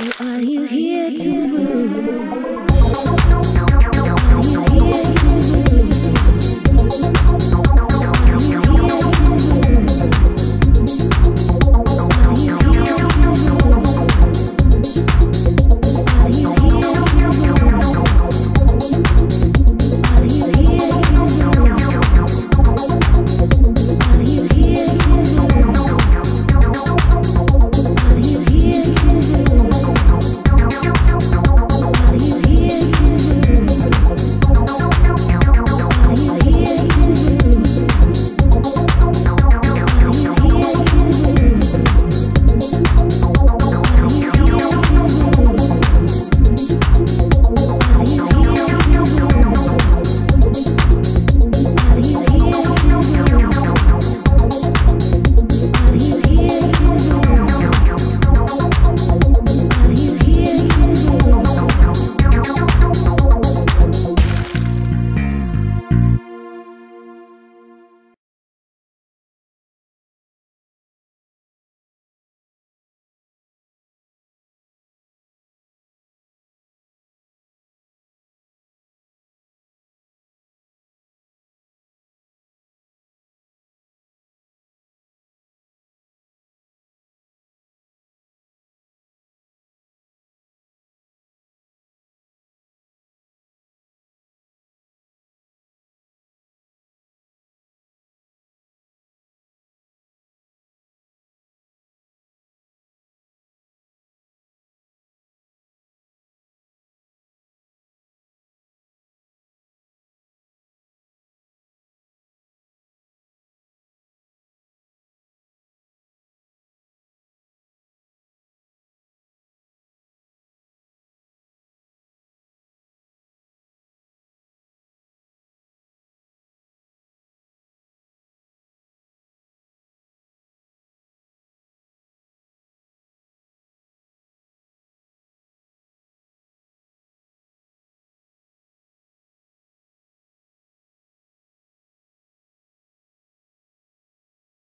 Are you here to move?